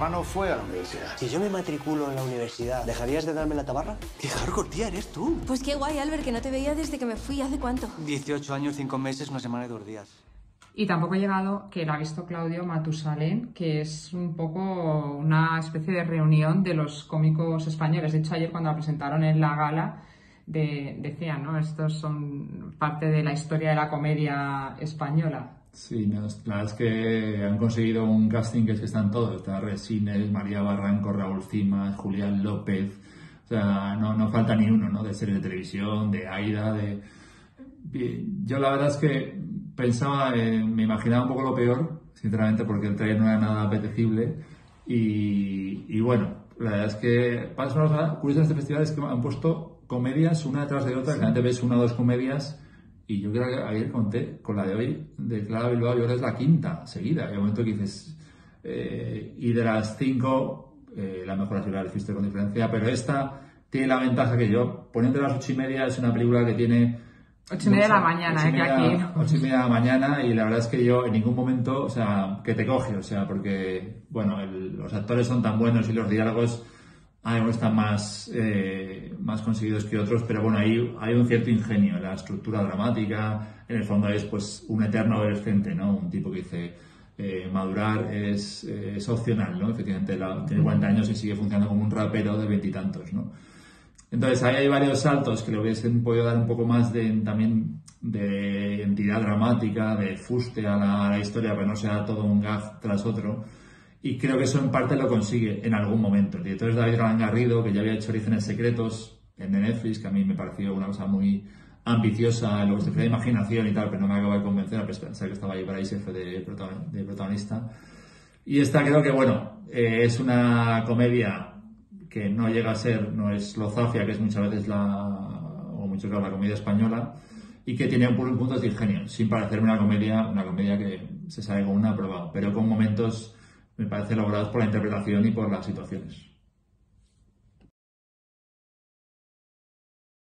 hermano fue a la universidad. Si yo me matriculo en la universidad, ¿dejarías de darme la tabarra? ¡Qué hardcore, tía, eres tú! Pues qué guay, Albert, que no te veía desde que me fui. ¿Hace cuánto? 18 años, 5 meses, una semana y dos días. Y tampoco ha llegado, que lo ha visto Claudio Matusalén, que es un poco una especie de reunión de los cómicos españoles. De hecho, ayer cuando la presentaron en la gala, de, decían, ¿no? Estos son parte de la historia de la comedia española. Sí, no, la verdad es que han conseguido un casting que es que están todos. Está Resines, María Barranco, Raúl Cimas, Julián López. O sea, no, no falta ni uno, ¿no? De series de televisión, de Aida, de... Yo la verdad es que pensaba, me imaginaba un poco lo peor, sinceramente, porque el trailer no era nada apetecible. Y, y bueno, la verdad es que pasa una cosa curiosa de este festival es que han puesto comedias una detrás de otra, que antes ves una o dos comedias y yo creo que ayer conté con la de hoy, de Clara Bilbao, yo creo que es la quinta seguida. Hay un momento que dices, eh, y de las cinco, eh, la mejor la Fister con diferencia, pero esta tiene la ventaja que yo, poniendo las ocho y media, es una película que tiene. Ocho y media de la mañana, y eh, media, que aquí. Ocho y media de la mañana, y la verdad es que yo en ningún momento, o sea, que te coge, o sea, porque, bueno, el- los actores son tan buenos y los diálogos algunos están más, eh, más conseguidos que otros, pero bueno, hay, hay un cierto ingenio en la estructura dramática. En el fondo es pues un eterno adolescente, ¿no? Un tipo que dice eh, madurar es, eh, es opcional, ¿no? Efectivamente, la- tiene 40 años y sigue funcionando como un rapero de veintitantos, ¿no? Entonces ahí hay varios saltos que le hubiesen podido dar un poco más de también de entidad dramática, de fuste a la, a la historia, para no sea todo un gag tras otro. Y creo que eso en parte lo consigue en algún momento. El director es David Galán Garrido, que ya había hecho Orígenes Secretos en Netflix, que a mí me pareció una cosa muy ambiciosa, luego se a imaginación y tal, pero no me acaba de convencer, a pesar de que estaba ahí para ISF de, de protagonista. Y esta creo que, bueno, eh, es una comedia que no llega a ser, no es lo zafia, que es muchas veces la, o mucho claro, la comedia española, y que tiene un pu- puntos de ingenio, sin parecerme una comedia, una comedia que se sale con una prueba, pero con momentos, me parece, logrados por la interpretación y por las situaciones.